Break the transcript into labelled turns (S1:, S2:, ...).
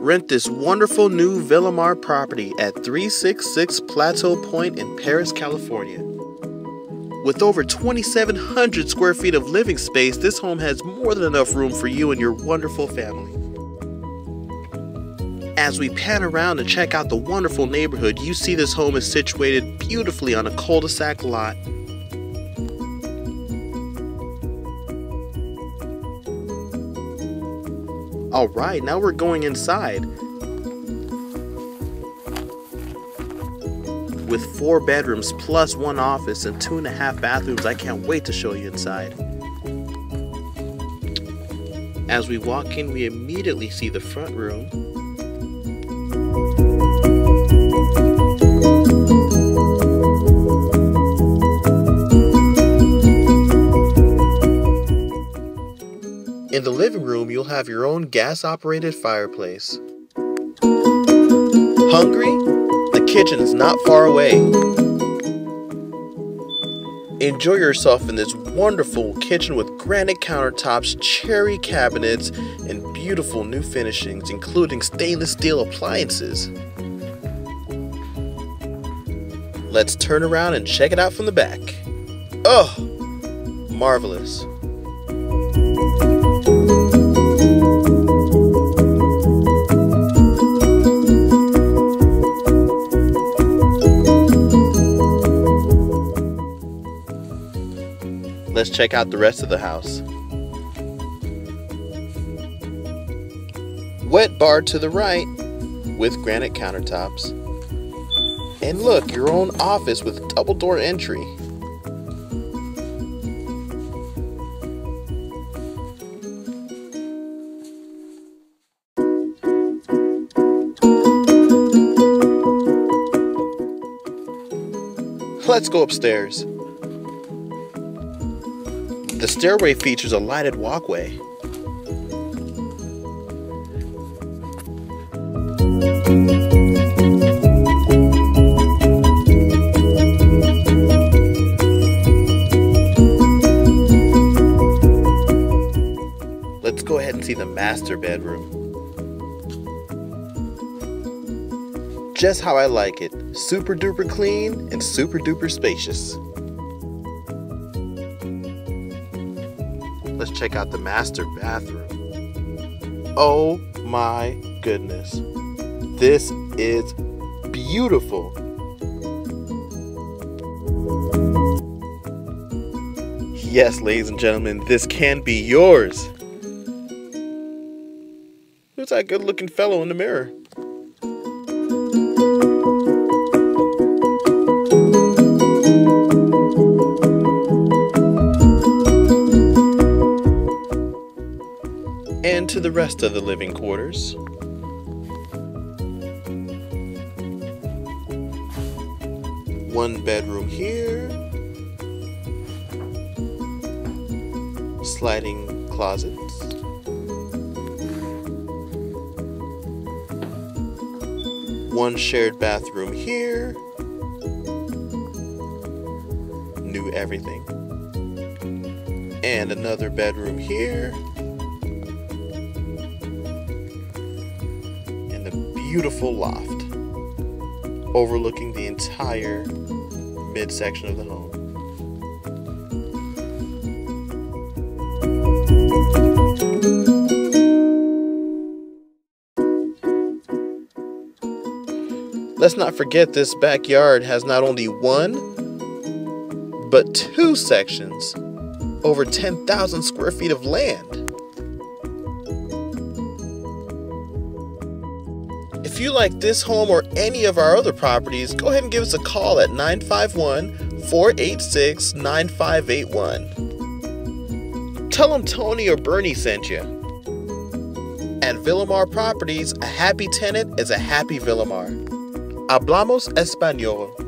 S1: Rent this wonderful new Villamar property at 366 Plateau Point in Perris, California. With over 2,700 square feet of living space, this home has more than enough room for you and your wonderful family. As we pan around and check out the wonderful neighborhood, you see this home is situated beautifully on a cul-de-sac lot. Alright, now we're going inside. With four bedrooms plus one office and two and a half bathrooms, I can't wait to show you inside. As we walk in, we immediately see the front room. In the living room, you'll have your own gas operated fireplace. Hungry? The kitchen is not far away. Enjoy yourself in this wonderful kitchen with granite countertops, cherry cabinets, and beautiful new finishings, including stainless steel appliances. Let's turn around and check it out from the back. Oh, marvelous. Let's check out the rest of the house. Wet bar to the right with granite countertops. And look, your own office with double door entry. Let's go upstairs. The stairway features a lighted walkway. Let's go ahead and see the master bedroom. Just how I like it. Super duper clean and super duper spacious. Let's check out the master bathroom. Oh my goodness. This is beautiful. Yes, ladies and gentlemen, this can be yours. Who's that good looking fellow in the mirror? And to the rest of the living quarters. One bedroom here. Sliding closets. One shared bathroom here. New everything. And another bedroom here. Beautiful loft overlooking the entire midsection of the home. Let's not forget this backyard has not only one, but two sections, over 10,000 square feet of land. If you like this home or any of our other properties, go ahead and give us a call at 951 486 9581. Tell them Tony or Bernie sent you. At Villamar Properties, a happy tenant is a happy Villamar. Hablamos Español.